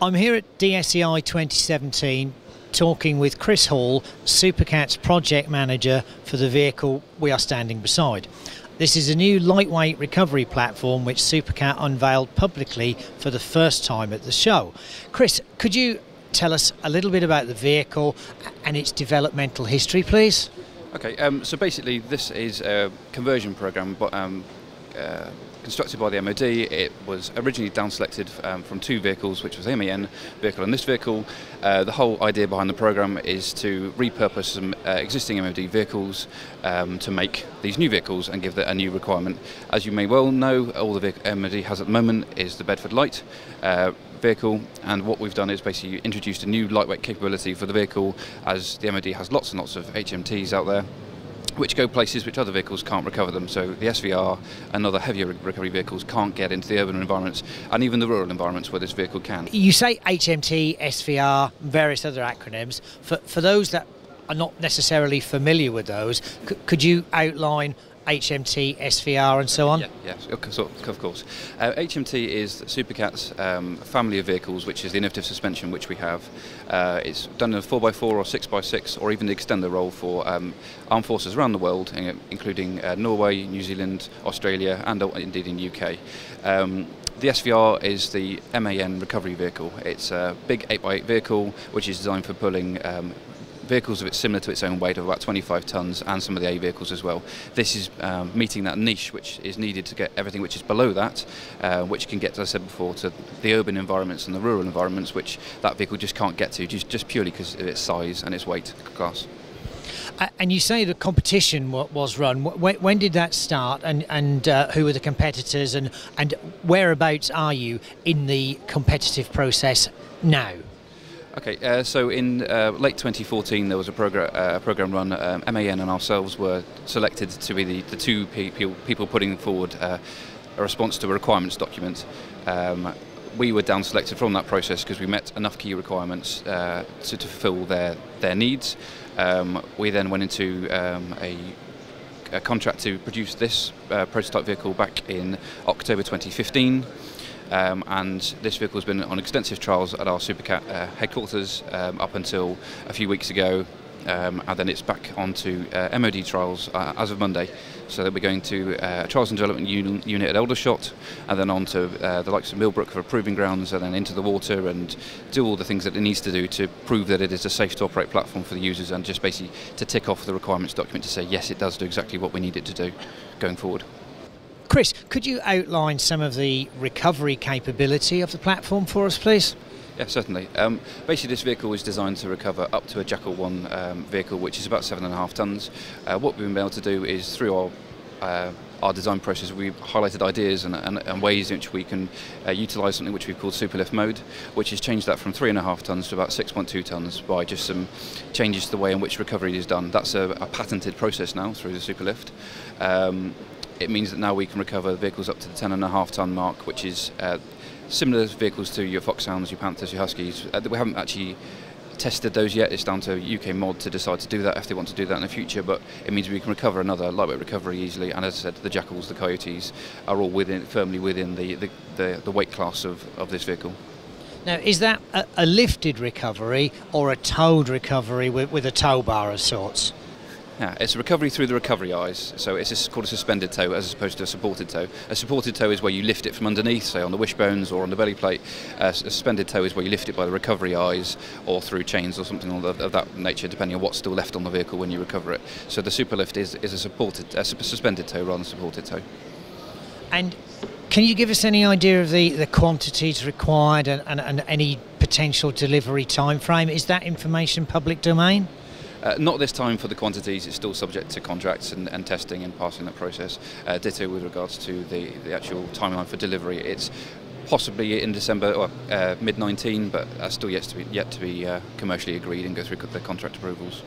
I'm here at DSEI 2017 talking with Chris Hall, Supacat's project manager for the vehicle we are standing beside. This is a new lightweight recovery platform which Supercat unveiled publicly for the first time at the show. Chris, could you tell us a little bit about the vehicle and its developmental history, please? Okay, um, so basically, this is a conversion program, but um, uh, constructed by the MOD. It was originally down selected um, from two vehicles, which was the MAN vehicle and this vehicle. Uh, the whole idea behind the program is to repurpose some uh, existing MOD vehicles um, to make these new vehicles and give that a new requirement. As you may well know, all the MOD has at the moment is the Bedford Light. Uh, vehicle and what we've done is basically introduced a new lightweight capability for the vehicle as the MOD has lots and lots of HMTs out there which go places which other vehicles can't recover them. So the SVR and other heavier recovery vehicles can't get into the urban environments and even the rural environments where this vehicle can. You say HMT, SVR, various other acronyms. For, for those that are not necessarily familiar with those, c- could you outline HMT, SVR, and so on? Yeah, yes, of course. Uh, HMT is Supacat's um, family of vehicles, which is the innovative suspension which we have. Uh, it's done in a 4x4 or 6x6, or even the Extenda role for um, armed forces around the world, including uh, Norway, New Zealand, Australia, and uh, indeed in UK. Um, the SVR is the MAN recovery vehicle. It's a big 8x8 vehicle which is designed for pulling um, vehicles of it similar to its own weight of about 25 tonnes and some of the A vehicles as well. This is um, meeting that niche which is needed to get everything which is below that, uh, which can get, as I said before, to the urban environments and the rural environments which that vehicle just can't get to, just, just purely because of its size and its weight class. And you say the competition was run. When did that start, and and uh, who were the competitors, and and whereabouts are you in the competitive process now? Okay, uh, so in uh, late 2014 there was a program, uh, program run. Um, MAN and ourselves were selected to be the, the two people, people putting forward uh, a response to a requirements document. Um, we were down selected from that process because we met enough key requirements uh, to, to, fulfill their, their needs. Um, we then went into um, a, a, contract to produce this uh, prototype vehicle back in October 2015. Um, and this vehicle has been on extensive trials at our Supacat uh, headquarters um, up until a few weeks ago. Um, and then it's back onto uh, MOD trials uh, as of Monday. So we're going to uh, Trials and Development un- Unit at Aldershot, and then on to uh, the likes of Millbrook for proving grounds, and then into the water and do all the things that it needs to do to prove that it is a safe to operate platform for the users, and just basically to tick off the requirements document to say yes, it does do exactly what we need it to do going forward. Chris, could you outline some of the recovery capability of the platform for us, please? Yeah, certainly. Um, basically, this vehicle is designed to recover up to a Jackal 1 um, vehicle, which is about 7.5 tonnes. Uh, what we've been able to do is, through our uh, our design process, we've highlighted ideas and, and, and ways in which we can uh, utilise something which we've called Superlift mode, which has changed that from 3.5 tonnes to about 6.2 tonnes by just some changes to the way in which recovery is done. That's a, a patented process now through the Superlift. Um, it means that now we can recover vehicles up to the 10.5 tonne mark, which is uh, similar vehicles to your Foxhounds, your Panthers, your Huskies. Uh, we haven't actually tested those yet. It's down to UK Mod to decide to do that if they want to do that in the future. But it means we can recover another lightweight recovery easily. And as I said, the Jackals, the Coyotes are all within firmly within the the, the, the weight class of, of this vehicle. Now, is that a, a lifted recovery or a towed recovery with, with a tow bar of sorts? Yeah, it's a recovery through the recovery eyes. So it's called a suspended tow as opposed to a supported tow. A supported tow is where you lift it from underneath, say on the wishbones or on the belly plate. Uh, a suspended tow is where you lift it by the recovery eyes or through chains or something of that nature, depending on what's still left on the vehicle when you recover it. So the superlift is, is a supported, a suspended tow rather than supported tow. And can you give us any idea of the, the quantities required and, and, and any potential delivery time frame? Is that information public domain? Uh, not this time for the quantities, it's still subject to contracts and, and testing and passing that process. Uh, ditto with regards to the, the actual timeline for delivery. It's possibly in December or uh, mid 19, but that's still yet to be, yet to be uh, commercially agreed and go through the contract approvals.